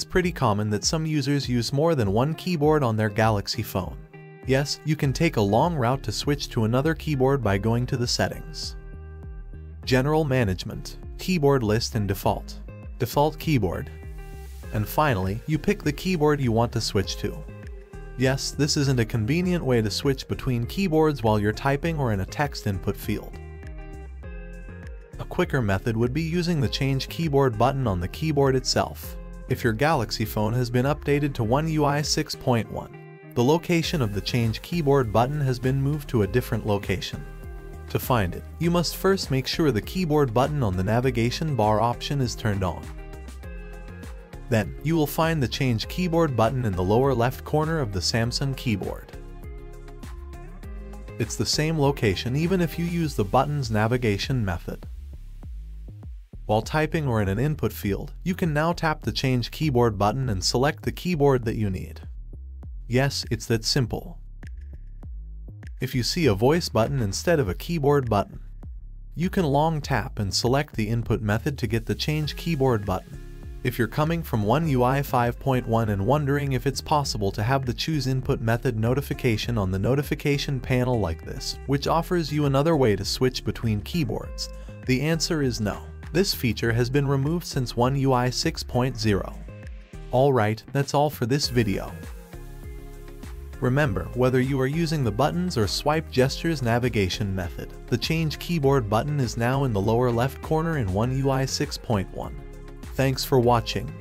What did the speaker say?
it's pretty common that some users use more than one keyboard on their Galaxy phone. Yes, you can take a long route to switch to another keyboard by going to the settings. General Management, Keyboard List and Default, Default Keyboard, and finally, you pick the keyboard you want to switch to. Yes, this isn't a convenient way to switch between keyboards while you're typing or in a text input field. A quicker method would be using the Change Keyboard button on the keyboard itself. If your Galaxy phone has been updated to One UI 6.1, the location of the Change Keyboard button has been moved to a different location. To find it, you must first make sure the keyboard button on the navigation bar option is turned on. Then, you will find the Change Keyboard button in the lower left corner of the Samsung keyboard. It's the same location even if you use the button's navigation method. While typing or in an input field, you can now tap the Change Keyboard button and select the keyboard that you need. Yes, it's that simple. If you see a voice button instead of a keyboard button, you can long tap and select the input method to get the Change Keyboard button. If you're coming from One UI 5.1 and wondering if it's possible to have the Choose Input Method notification on the notification panel like this, which offers you another way to switch between keyboards, the answer is no. This feature has been removed since One UI 6.0. Alright, that's all for this video. Remember, whether you are using the buttons or swipe gestures navigation method, the Change Keyboard button is now in the lower left corner in One UI 6.1. Thanks for watching.